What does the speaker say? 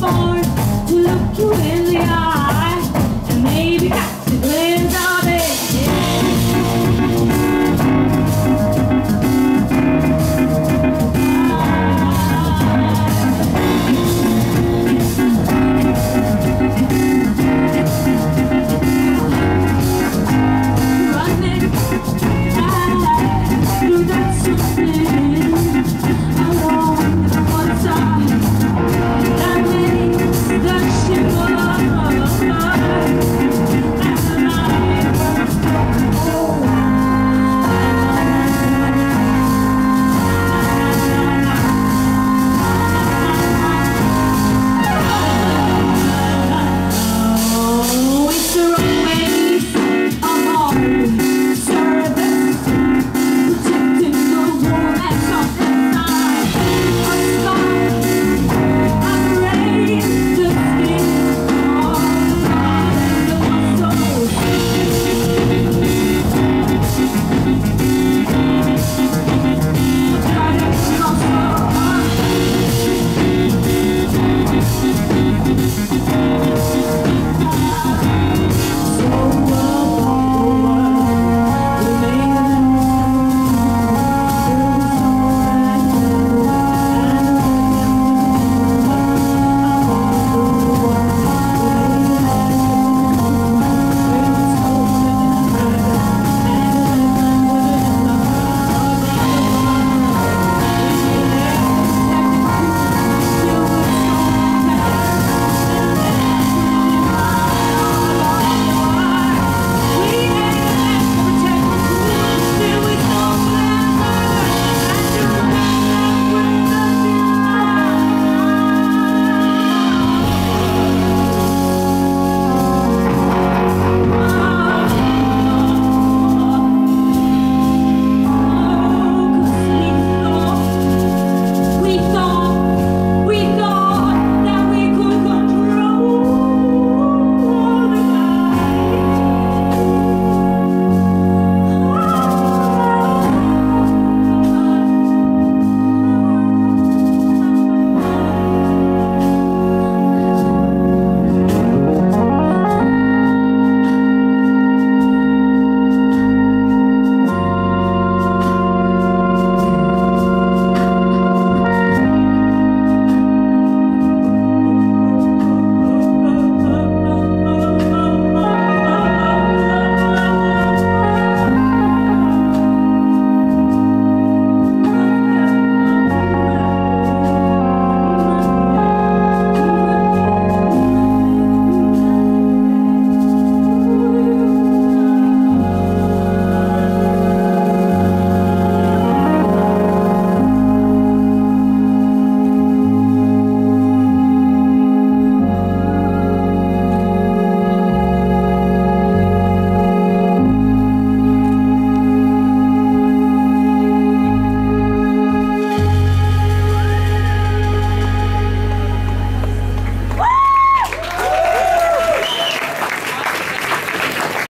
far to look you in the eye.